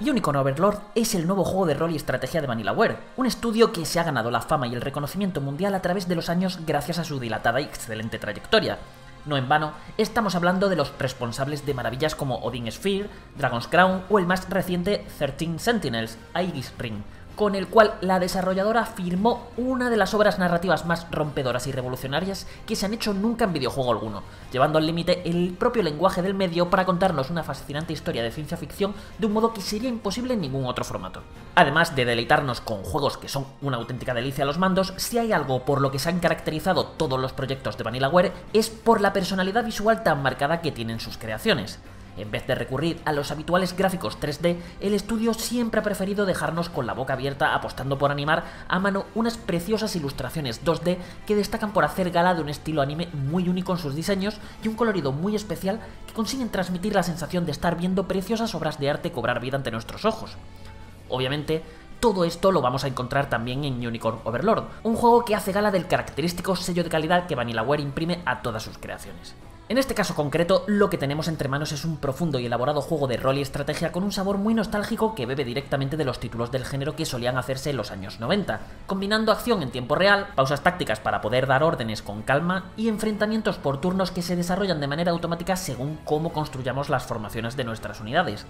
Unicorn Overlord es el nuevo juego de rol y estrategia de Vanillaware, un estudio que se ha ganado la fama y el reconocimiento mundial a través de los años gracias a su dilatada y excelente trayectoria. No en vano, estamos hablando de los responsables de maravillas como Odin Sphere, Dragon's Crown o el más reciente 13 Sentinels, Aegis Ring, con el cual la desarrolladora firmó una de las obras narrativas más rompedoras y revolucionarias que se han hecho nunca en videojuego alguno, llevando al límite el propio lenguaje del medio para contarnos una fascinante historia de ciencia ficción de un modo que sería imposible en ningún otro formato. Además de deleitarnos con juegos que son una auténtica delicia a los mandos, si hay algo por lo que se han caracterizado todos los proyectos de Vanillaware es por la personalidad visual tan marcada que tienen sus creaciones. En vez de recurrir a los habituales gráficos 3D, el estudio siempre ha preferido dejarnos con la boca abierta apostando por animar a mano unas preciosas ilustraciones 2D que destacan por hacer gala de un estilo anime muy único en sus diseños y un colorido muy especial que consiguen transmitir la sensación de estar viendo preciosas obras de arte cobrar vida ante nuestros ojos. Obviamente, todo esto lo vamos a encontrar también en Unicorn Overlord, un juego que hace gala del característico sello de calidad que Vanillaware imprime a todas sus creaciones. En este caso concreto, lo que tenemos entre manos es un profundo y elaborado juego de rol y estrategia con un sabor muy nostálgico que bebe directamente de los títulos del género que solían hacerse en los años 90, combinando acción en tiempo real, pausas tácticas para poder dar órdenes con calma y enfrentamientos por turnos que se desarrollan de manera automática según cómo construyamos las formaciones de nuestras unidades.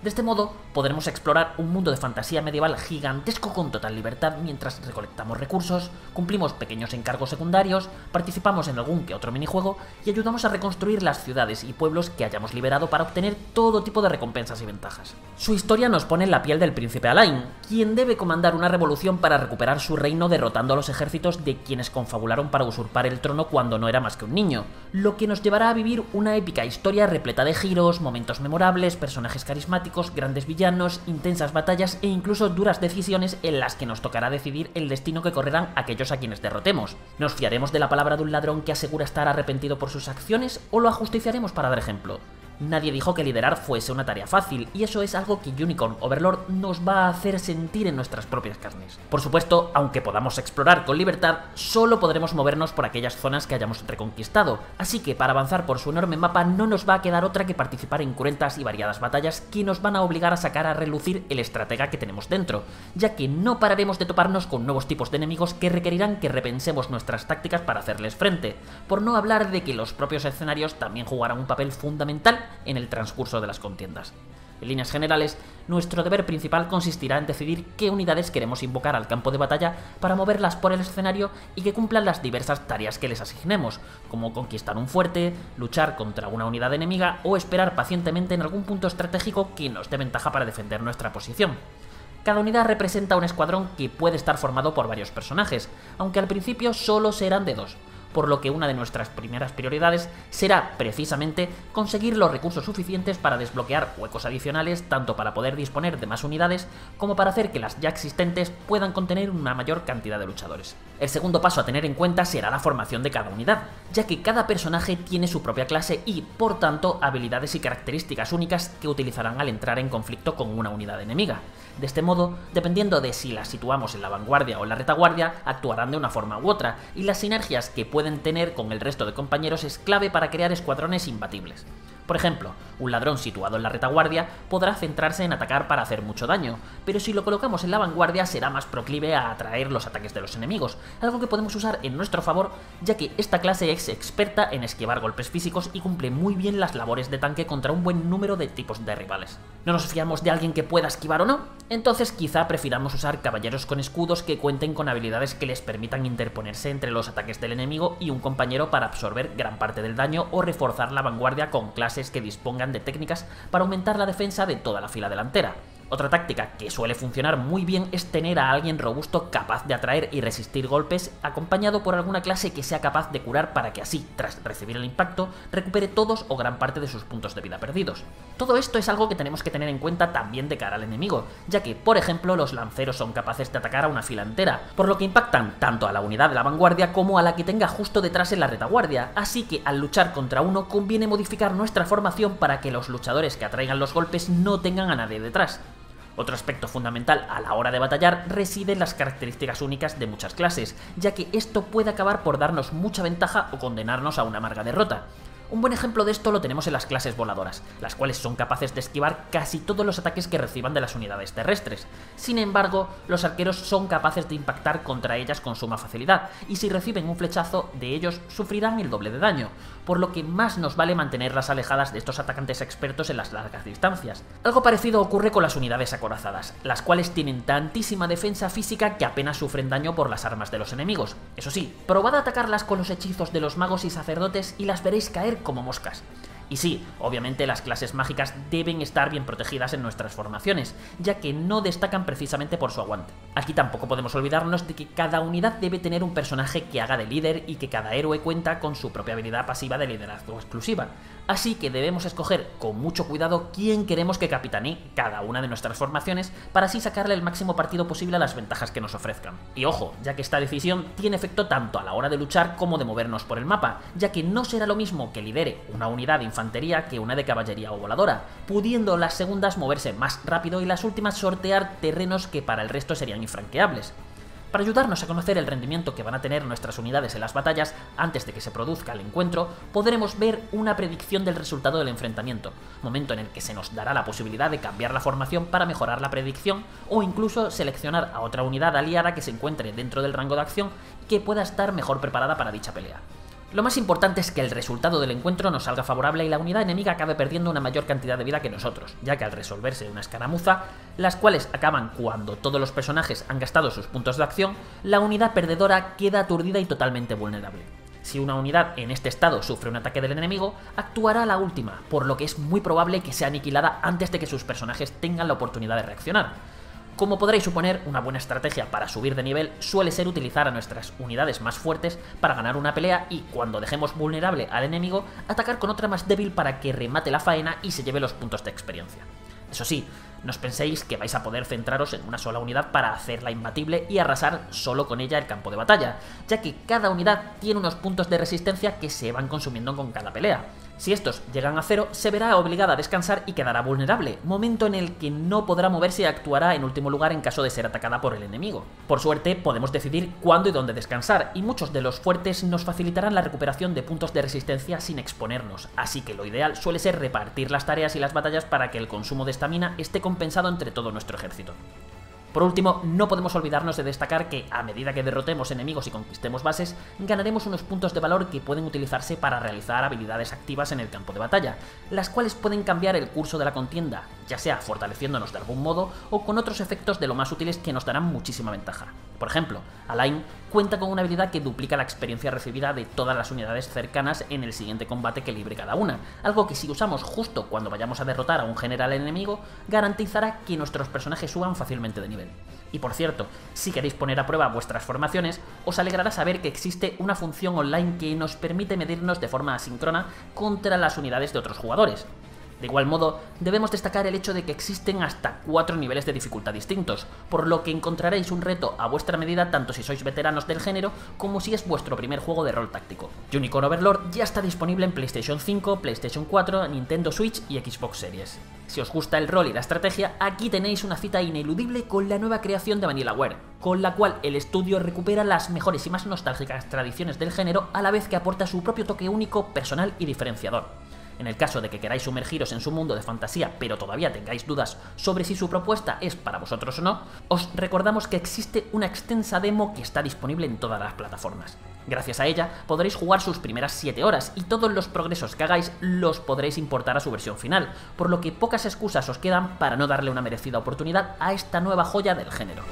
De este modo, podremos explorar un mundo de fantasía medieval gigantesco con total libertad mientras recolectamos recursos, cumplimos pequeños encargos secundarios, participamos en algún que otro minijuego y ayudamos a reconstruir las ciudades y pueblos que hayamos liberado para obtener todo tipo de recompensas y ventajas. Su historia nos pone en la piel del príncipe Alain, quien debe comandar una revolución para recuperar su reino derrotando a los ejércitos de quienes confabularon para usurpar el trono cuando no era más que un niño, lo que nos llevará a vivir una épica historia repleta de giros, momentos memorables, personajes carismáticos, grandes villanos, intensas batallas e incluso duras decisiones en las que nos tocará decidir el destino que correrán aquellos a quienes derrotemos. ¿Nos fiaremos de la palabra de un ladrón que asegura estar arrepentido por sus acciones o lo ajusticiaremos para dar ejemplo? Nadie dijo que liderar fuese una tarea fácil, y eso es algo que Unicorn Overlord nos va a hacer sentir en nuestras propias carnes. Por supuesto, aunque podamos explorar con libertad, solo podremos movernos por aquellas zonas que hayamos reconquistado, así que para avanzar por su enorme mapa no nos va a quedar otra que participar en cruentas y variadas batallas que nos van a obligar a sacar a relucir el estratega que tenemos dentro, ya que no pararemos de toparnos con nuevos tipos de enemigos que requerirán que repensemos nuestras tácticas para hacerles frente, por no hablar de que los propios escenarios también jugarán un papel fundamental en el transcurso de las contiendas. En líneas generales, nuestro deber principal consistirá en decidir qué unidades queremos invocar al campo de batalla para moverlas por el escenario y que cumplan las diversas tareas que les asignemos, como conquistar un fuerte, luchar contra una unidad enemiga o esperar pacientemente en algún punto estratégico que nos dé ventaja para defender nuestra posición. Cada unidad representa un escuadrón que puede estar formado por varios personajes, aunque al principio solo serán de dos, por lo que una de nuestras primeras prioridades será precisamente conseguir los recursos suficientes para desbloquear huecos adicionales tanto para poder disponer de más unidades como para hacer que las ya existentes puedan contener una mayor cantidad de luchadores. El segundo paso a tener en cuenta será la formación de cada unidad, ya que cada personaje tiene su propia clase y, por tanto, habilidades y características únicas que utilizarán al entrar en conflicto con una unidad enemiga. De este modo, dependiendo de si las situamos en la vanguardia o en la retaguardia, actuarán de una forma u otra, y las sinergias que pueden tener con el resto de compañeros es clave para crear escuadrones imbatibles. Por ejemplo, un ladrón situado en la retaguardia podrá centrarse en atacar para hacer mucho daño, pero si lo colocamos en la vanguardia será más proclive a atraer los ataques de los enemigos, algo que podemos usar en nuestro favor ya que esta clase es experta en esquivar golpes físicos y cumple muy bien las labores de tanque contra un buen número de tipos de rivales. ¿No nos fiamos de alguien que pueda esquivar o no? Entonces quizá prefiramos usar caballeros con escudos que cuenten con habilidades que les permitan interponerse entre los ataques del enemigo y un compañero para absorber gran parte del daño o reforzar la vanguardia con clases que dispongan de técnicas para aumentar la defensa de toda la fila delantera. Otra táctica que suele funcionar muy bien es tener a alguien robusto capaz de atraer y resistir golpes, acompañado por alguna clase que sea capaz de curar para que así, tras recibir el impacto, recupere todos o gran parte de sus puntos de vida perdidos. Todo esto es algo que tenemos que tener en cuenta también de cara al enemigo, ya que, por ejemplo, los lanceros son capaces de atacar a una fila entera, por lo que impactan tanto a la unidad de la vanguardia como a la que tenga justo detrás en la retaguardia, así que al luchar contra uno conviene modificar nuestra formación para que los luchadores que atraigan los golpes no tengan a nadie detrás. Otro aspecto fundamental a la hora de batallar reside en las características únicas de muchas clases, ya que esto puede acabar por darnos mucha ventaja o condenarnos a una amarga derrota. Un buen ejemplo de esto lo tenemos en las clases voladoras, las cuales son capaces de esquivar casi todos los ataques que reciban de las unidades terrestres. Sin embargo, los arqueros son capaces de impactar contra ellas con suma facilidad, y si reciben un flechazo de ellos sufrirán el doble de daño, por lo que más nos vale mantenerlas alejadas de estos atacantes expertos en las largas distancias. Algo parecido ocurre con las unidades acorazadas, las cuales tienen tantísima defensa física que apenas sufren daño por las armas de los enemigos. Eso sí, probad a atacarlas con los hechizos de los magos y sacerdotes y las veréis caer como moscas. Y sí, obviamente las clases mágicas deben estar bien protegidas en nuestras formaciones, ya que no destacan precisamente por su aguante. Aquí tampoco podemos olvidarnos de que cada unidad debe tener un personaje que haga de líder y que cada héroe cuenta con su propia habilidad pasiva de liderazgo exclusiva. Así que debemos escoger con mucho cuidado quién queremos que capitanee cada una de nuestras formaciones para así sacarle el máximo partido posible a las ventajas que nos ofrezcan. Y ojo, ya que esta decisión tiene efecto tanto a la hora de luchar como de movernos por el mapa, ya que no será lo mismo que lidere una unidad infantería que una de caballería o voladora, pudiendo las segundas moverse más rápido y las últimas sortear terrenos que para el resto serían infranqueables. Para ayudarnos a conocer el rendimiento que van a tener nuestras unidades en las batallas antes de que se produzca el encuentro, podremos ver una predicción del resultado del enfrentamiento, momento en el que se nos dará la posibilidad de cambiar la formación para mejorar la predicción o incluso seleccionar a otra unidad aliada que se encuentre dentro del rango de acción que pueda estar mejor preparada para dicha pelea. Lo más importante es que el resultado del encuentro nos salga favorable y la unidad enemiga acabe perdiendo una mayor cantidad de vida que nosotros, ya que al resolverse una escaramuza, las cuales acaban cuando todos los personajes han gastado sus puntos de acción, la unidad perdedora queda aturdida y totalmente vulnerable. Si una unidad en este estado sufre un ataque del enemigo, actuará la última, por lo que es muy probable que sea aniquilada antes de que sus personajes tengan la oportunidad de reaccionar. Como podréis suponer, una buena estrategia para subir de nivel suele ser utilizar a nuestras unidades más fuertes para ganar una pelea y cuando dejemos vulnerable al enemigo, atacar con otra más débil para que remate la faena y se lleve los puntos de experiencia. Eso sí, no os penséis que vais a poder centraros en una sola unidad para hacerla imbatible y arrasar solo con ella el campo de batalla, ya que cada unidad tiene unos puntos de resistencia que se van consumiendo con cada pelea. Si estos llegan a cero, se verá obligada a descansar y quedará vulnerable, momento en el que no podrá moverse y actuará en último lugar en caso de ser atacada por el enemigo. Por suerte, podemos decidir cuándo y dónde descansar, y muchos de los fuertes nos facilitarán la recuperación de puntos de resistencia sin exponernos, así que lo ideal suele ser repartir las tareas y las batallas para que el consumo de estamina esté compensado entre todo nuestro ejército. Por último, no podemos olvidarnos de destacar que a medida que derrotemos enemigos y conquistemos bases, ganaremos unos puntos de valor que pueden utilizarse para realizar habilidades activas en el campo de batalla, las cuales pueden cambiar el curso de la contienda, ya sea fortaleciéndonos de algún modo o con otros efectos de lo más útiles que nos darán muchísima ventaja. Por ejemplo, Alain cuenta con una habilidad que duplica la experiencia recibida de todas las unidades cercanas en el siguiente combate que libre cada una, algo que si usamos justo cuando vayamos a derrotar a un general enemigo, garantizará que nuestros personajes suban fácilmente de nivel. Y por cierto, si queréis poner a prueba vuestras formaciones, os alegrará saber que existe una función online que nos permite medirnos de forma asíncrona contra las unidades de otros jugadores. De igual modo, debemos destacar el hecho de que existen hasta cuatro niveles de dificultad distintos, por lo que encontraréis un reto a vuestra medida tanto si sois veteranos del género como si es vuestro primer juego de rol táctico. Unicorn Overlord ya está disponible en PlayStation 5, PlayStation 4, Nintendo Switch y Xbox Series. Si os gusta el rol y la estrategia, aquí tenéis una cita ineludible con la nueva creación de Vanillaware, con la cual el estudio recupera las mejores y más nostálgicas tradiciones del género a la vez que aporta su propio toque único, personal y diferenciador. En el caso de que queráis sumergiros en su mundo de fantasía, pero todavía tengáis dudas sobre si su propuesta es para vosotros o no, os recordamos que existe una extensa demo que está disponible en todas las plataformas. Gracias a ella podréis jugar sus primeras 7 horas y todos los progresos que hagáis los podréis importar a su versión final, por lo que pocas excusas os quedan para no darle una merecida oportunidad a esta nueva joya del género.